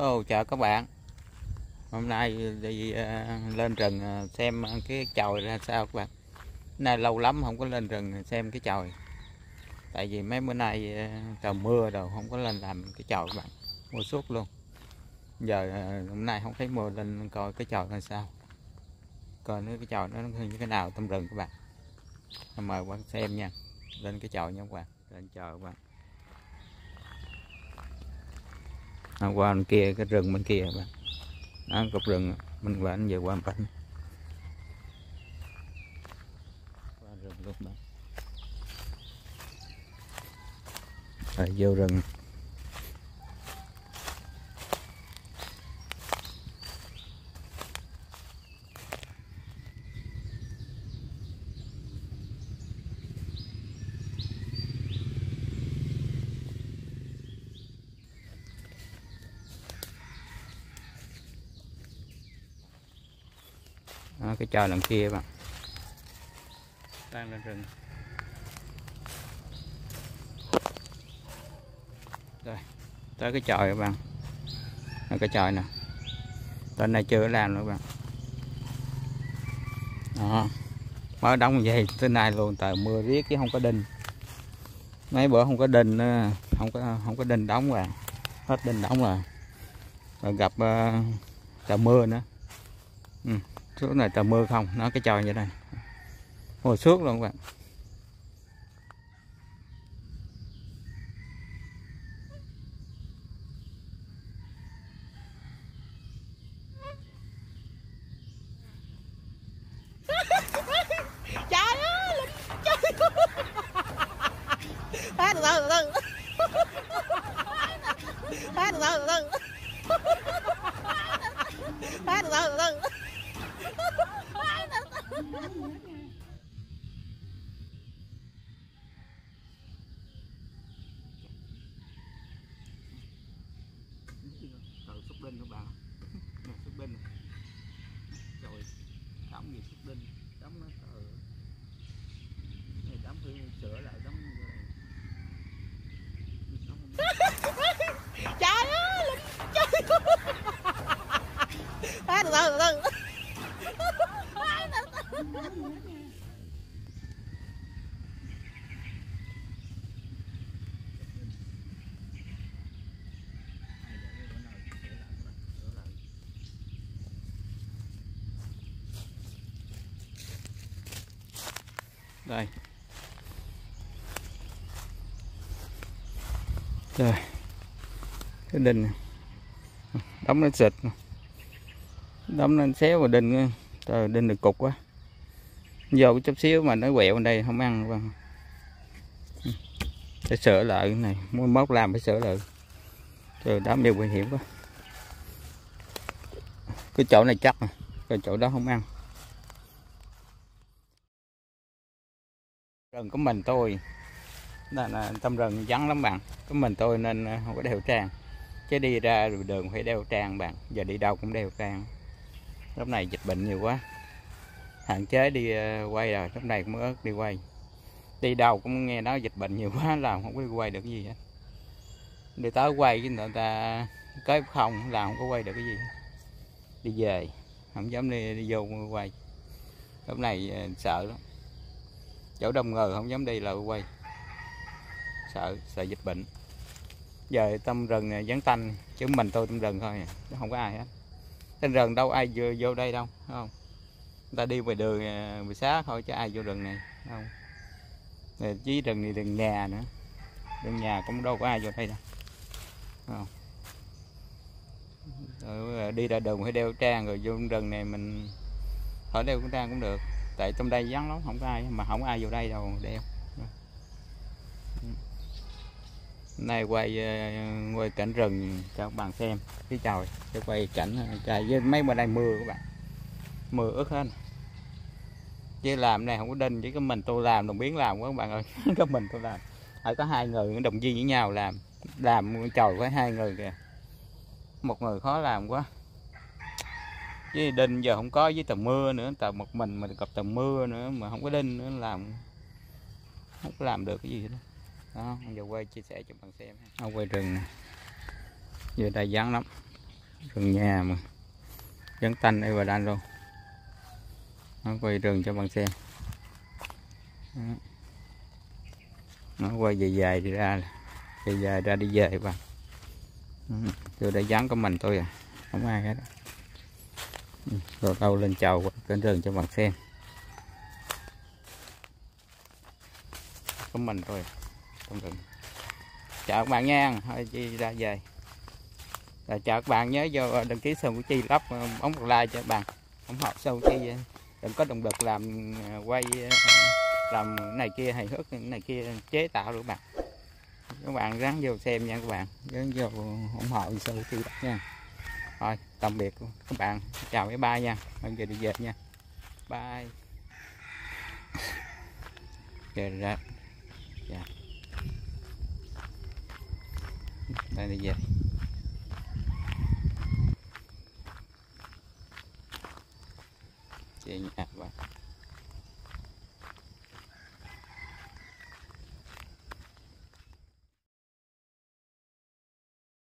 Hello, chào các bạn. Hôm nay ờ, đi ờ, lên rừng ờ, xem cái chòi ra sao các bạn. Nay lâu lắm không có lên rừng xem cái chòi. Tại vì mấy bữa nay trời mưa rồi không có lên làm cái chòi các bạn. Mưa suốt luôn. Giờ hôm nay không thấy mưa lên coi cái chòi ra sao. Coi nó cái chòi nó như thế nào trong rừng các bạn. Mời các bạn xem nha. Lên cái chòi nha các bạn. Lên chòi các bạn. À, qua bên kia cái rừng bên kia bạn đó cục rừng mình qua về qua bên qua rừng luôn bạn rồi vô rừng. Đó, cái trò đằng kia bạn. Đang lên rừng. Rồi tới cái chòi các bạn. Đó, cái chòi nè. Tên này chưa làm nữa các bạn. Đó. Mới đóng vậy tới nay luôn tại mưa riết chứ không có đinh. Mấy bữa không có đinh nữa, không có không có đinh đóng rồi hết đinh đóng rồi rồi gặp uh, trời mưa nữa. Ừ chỗ này tờ mưa không? Nó cái trò như đây hồi suốt luôn các bạn. Trời ơi trời. Hát từ từ từ từ từ từ từ từ hát từ từ từ từ đinh các bạn nè xúc đinh rồi đóng gì xúc đinh đóng nó từ này đóng thử sửa lại đóng trời ơi trời. Hát từ từ từ từ đây. Rồi cái đinh đóng nó xịt. Đóng nó xéo vào đinh trời, đinh được cục quá. Vô cái chút xíu mà nó quẹo bên đây, không ăn và phải sửa lại cái này. Muốn móc làm phải sửa lại. Trời, đám đều nguy hiểm quá. Cái chỗ này chắc à cái chỗ đó không ăn. Rừng của mình tôi là, là tâm rừng vắng lắm bạn. Của mình tôi nên à, không có đeo trang. Chứ đi ra đường phải đeo trang bạn. Giờ đi đâu cũng đeo trang. Lúc này dịch bệnh nhiều quá. Hạn chế đi à, quay rồi lúc này cũng ớt đi quay. Đi đâu cũng nghe nói dịch bệnh nhiều quá làm không có quay được cái gì hết. Đi tới quay chứ người ta cái không làm không có quay được cái gì. Đi về không dám đi, đi vô quay. Lúc này à, sợ lắm chỗ đông người không dám đi là quay. Sợ sợ dịch bệnh. Giờ tâm rừng này vắng tanh chứ mình tôi tâm rừng thôi chứ không có ai hết. Trên rừng đâu ai vô, vô đây đâu không? Người ta đi ngoài đường à, buổi sáng thôi chứ ai vô rừng này không? Rồi chí rừng này rừng nhà nữa. Rừng nhà cũng đâu có ai vô đây đâu không? Rồi à, đi ra đường phải đeo trang rồi vô rừng này mình khỏi đeo trang cũng được tại trong đây vắng lắm không có ai mà không có ai vô đây đâu đeo nay quay ờ, quay cảnh rừng cho các bạn xem. Cái trời cho quay cảnh ờ, trời với mấy bên đây mưa các bạn. Mưa ướt hết. Chứ làm này không có đinh chỉ có mình tôi làm đồng biến làm quá các bạn ơi. Có mình tôi làm. Phải có hai người đồng viên với nhau làm. Làm trời với hai người kìa. Một người khó làm quá với đinh giờ không có với tầm mưa nữa tầm một mình mà gặp tầm mưa nữa mà không có đinh nữa làm không có làm được cái gì đó đó giờ quay chia sẻ cho bạn xem ha. quay rừng giờ đây vắng lắm. Rừng nhà mà. Vắng tanh đây và đan luôn. Nó quay rừng cho bạn xem. Đó. nó quay dài dài đi ra dài dài ra đi về bạn Ừ, tôi đã dán của mình tôi à. Không ai hết rồi đâu lên chầu trên rừng cho bạn xem. Của mình thôi trong rừng. Chào các bạn nha. Thôi chi ra về. Rồi chào các bạn nhớ vô đăng ký sơn của chi lắp ờ, ống một like cho các bạn. Ủng hộ sơn chi ờ, đừng có động lực làm ờ, quay làm này kia hài hước, này kia chế tạo được bạn. Các bạn ráng vô xem nha các bạn. Ráng vô ủng hộ sơn chi lắp nha. Thôi tạm biệt các bạn. Chào bye bye nha. Bây giờ đi về nha. Bye. Về ra. Dạ. Đây, đi về chị nhà bạn